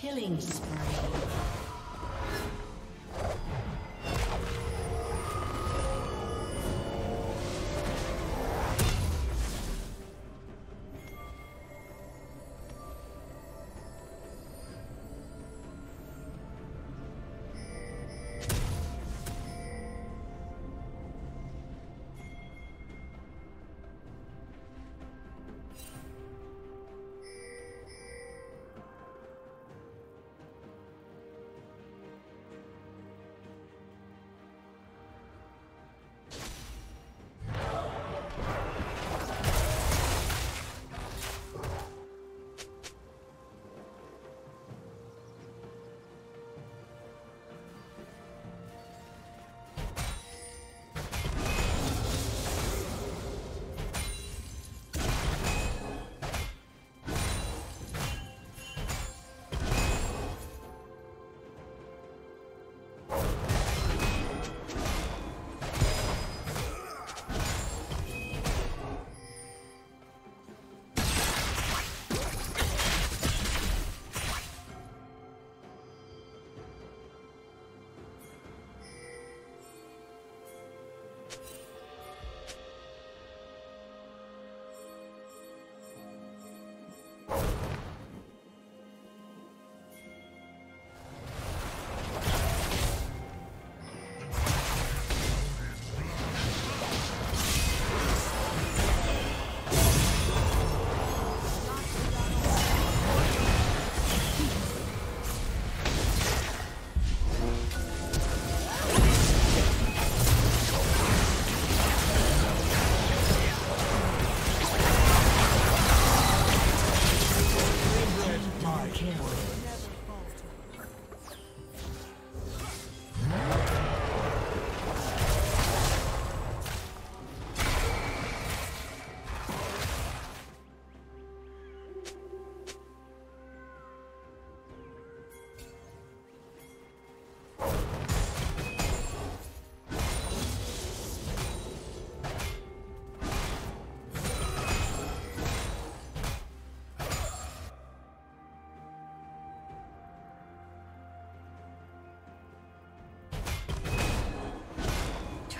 Killing spree.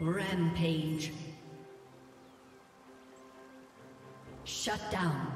Rampage. Shut down.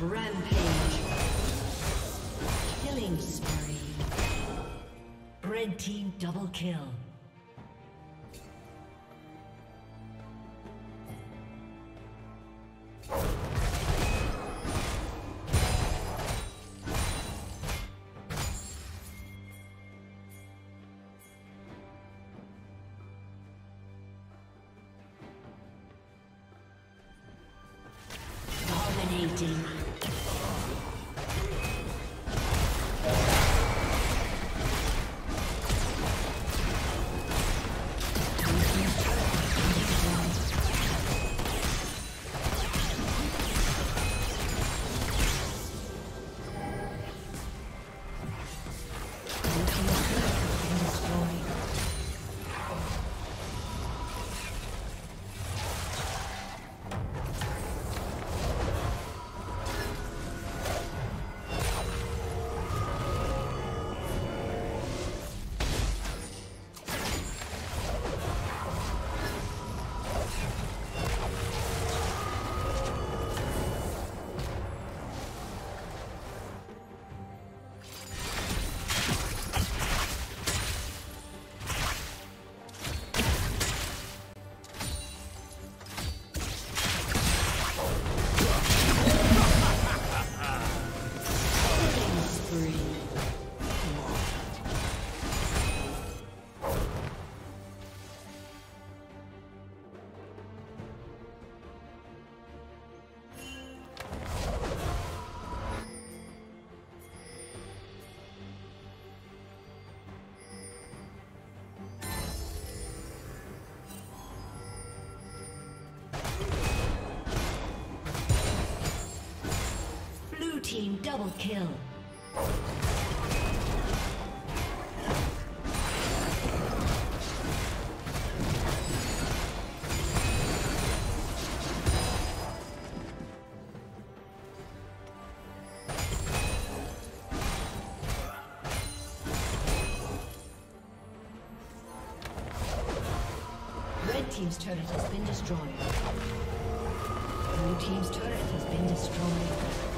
Rampage. Killing spree. Red team double kill. Double kill. Red team's turret has been destroyed. Blue team's turret has been destroyed.